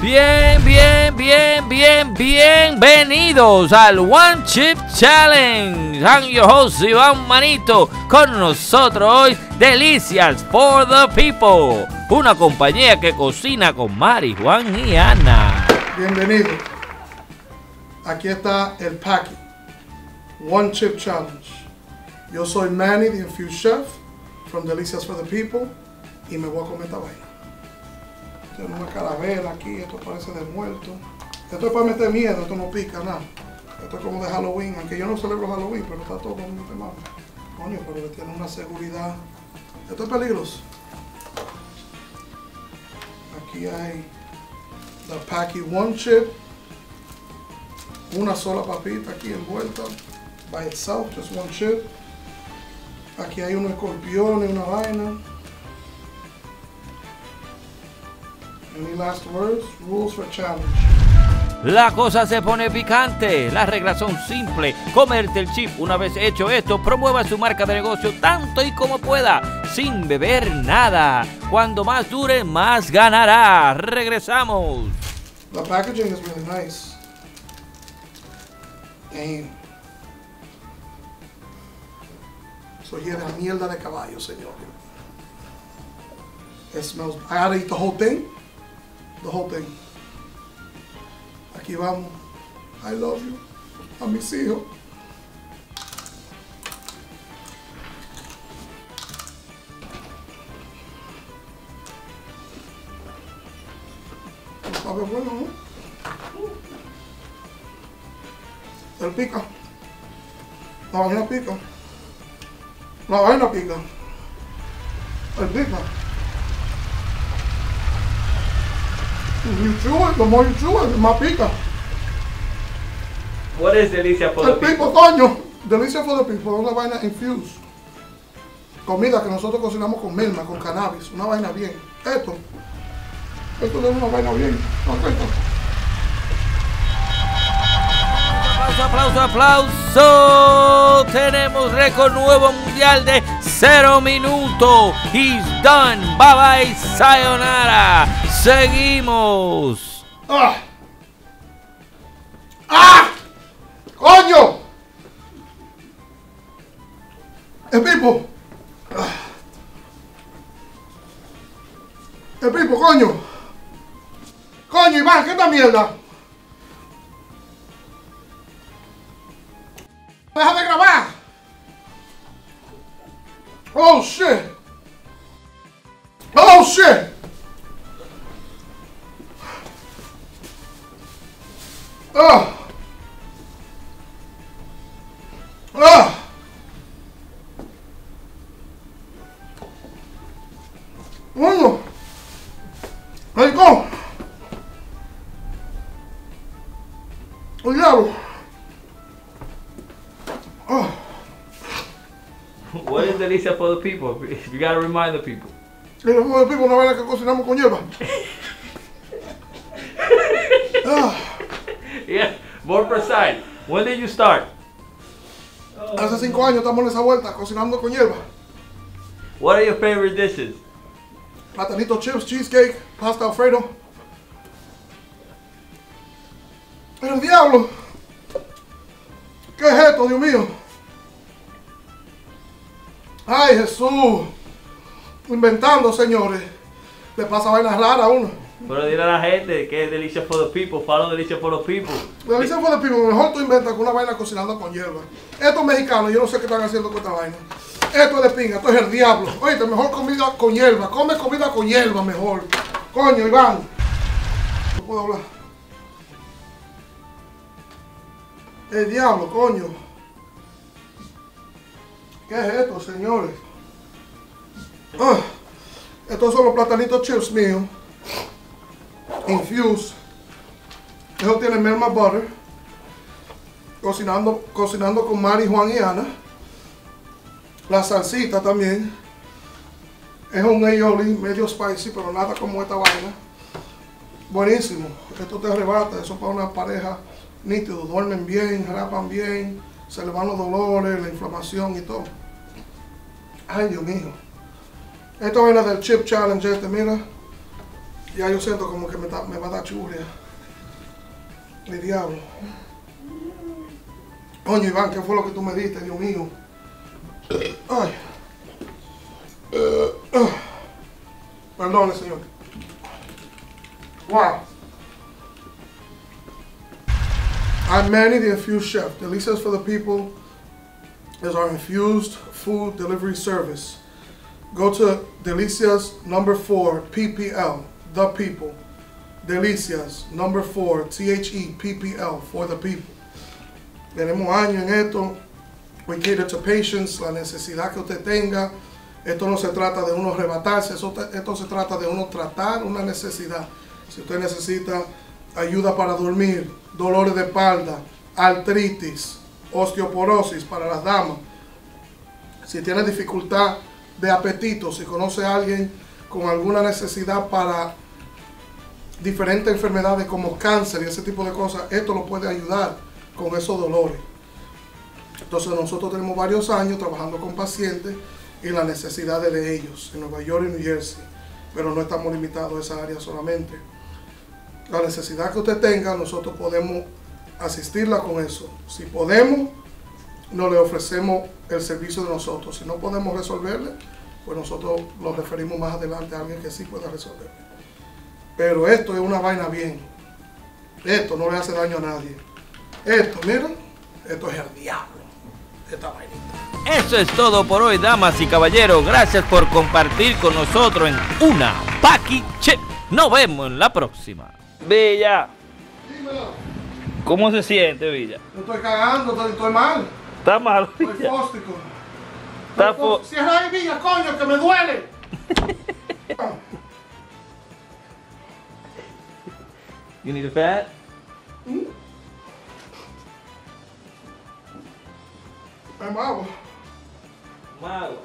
Bien, bien, bien, bien, bienvenidos al One Chip Challenge. I'm your host Iván Manito. Con nosotros hoy, Delicias for the People. Una compañía que cocina con Mari, Juan y Ana. Bienvenido. Aquí está el Paki. One Chip Challenge. Yo soy Manny, the Infused Chef, from Delicias for the People, y me voy a comer esta vaina. Una calavera aquí, esto parece de muerto. Esto es para meter miedo, esto no pica nada. Esto es como de Halloween, aunque yo no celebro Halloween, pero está todo de mano. Coño, pero le tiene una seguridad. Esto es peligroso. Aquí hay the Paki One Chip. Una sola papita aquí envuelta. By itself, just one chip. Aquí hay unos escorpiones, una vaina. Any last words? Rules for challenge. La cosa se pone picante. Las reglas son simples. Comerte el chip. Una vez hecho esto, promueva su marca de negocio tanto y como pueda, sin beber nada. Cuando más dure, más ganará. Regresamos. The packaging is really nice. Damn. So here la mierda de caballo, señor. It smells. I gotta eat the whole thing. The whole thing. Aquí vamos. I love you. A mis hijos. Sabe bueno, ¿no? El pica. La vaina pica. La vaina pica. El pica. You chew it, the more you chew it, the más pica. What is delicia for El pico, coño. Delicia for the people. Una vaina infused. Comida que nosotros cocinamos con melma, con cannabis. Una vaina bien. Esto. Esto es una vaina bien. Perfecto. Aplauso, aplauso, aplauso. Tenemos récord nuevo mundial de cero minutos. He's done. Bye bye, sayonara. Seguimos. ¡Ah! ¡Ah! ¡Coño! El pipo. Ah. El pipo, coño. Coño, Iván, ¿qué esta mierda? Vai vai gravar! Oh shit! Oh shit! Ah. What is delicia for the people? You gotta remind the people. Y después pico una vaina que cocinamos con hierba. Ah. Yeah, more precise. When did you start? Hace cinco años estamos en esa vuelta cocinando con hierba. What are your favorite dishes? Platanito chips, cheesecake, pasta alfredo. El diablo. ¿Qué es esto, Dios mío? Ay, Jesús. Inventando, señores. Le pasa vainas raras a uno. Pero dile a la gente que es delicia for the people. Follow delicia for the people. Le dicen fue de pivo, mejor tú inventas con una vaina cocinando con hierba. Estos mexicanos, yo no sé qué están haciendo con esta vaina. Esto es de pinga, esto es el diablo. Oíste, mejor comida con hierba. Come comida con hierba mejor. Coño, Iván. No puedo hablar. El diablo, coño. ¿Qué es esto, señores? Ah, estos son los platanitos chips míos. Infused. Eso tiene melma butter. Cocinando, cocinando con Mari, Juan y Ana. La salsita también. Es un aioli medio spicy, pero nada como esta vaina. Buenísimo. Esto te arrebata. Eso para una pareja nítido. Duermen bien, rapan bien. Se le van los dolores, la inflamación y todo. Ay, Dios mío. Esta vaina del chip challenge este, mira. Ya yo siento como que me, va a dar churria. El diablo. Coño, Iván, ¿qué fue lo que tú me diste, Dios mío? Ay. Perdone, señor. Wow. I'm Manny, the infused chef. Delicias for the people is our infused food delivery service. Go to Delicias number four, PPL, the people. Delicias number four, T H E P P L, for the people. Tenemos años en esto. We cater to patients, la necesidad que usted tenga. Esto no se trata de uno arrebatarse, esto se trata de uno tratar una necesidad. Si usted necesita ayuda para dormir, dolores de espalda, artritis, osteoporosis para las damas, si tiene dificultad de apetito, si conoce a alguien con alguna necesidad para diferentes enfermedades como cáncer y ese tipo de cosas, esto lo puede ayudar con esos dolores. Entonces nosotros tenemos varios años trabajando con pacientes y las necesidades de ellos en Nueva York y New Jersey, pero no estamos limitados a esa área solamente. La necesidad que usted tenga, nosotros podemos asistirla con eso. Si podemos, no le ofrecemos el servicio de nosotros. Si no podemos resolverle, pues nosotros lo referimos más adelante a alguien que sí pueda resolverle. Pero esto es una vaina bien. Esto no le hace daño a nadie. Esto, miren, esto es el diablo. Esta vainita. Eso es todo por hoy, damas y caballeros. Gracias por compartir con nosotros en una Paki Chip. Nos vemos en la próxima. Villa, Dímelo. ¿Cómo se siente, Villa? Yo estoy cagando, estoy, estoy mal. Está mal, Estoy Villa. fóstico. Está Estoy fó- Cierra ahí, Villa, coño, que me duele. You need a fat? Me mago. Malo.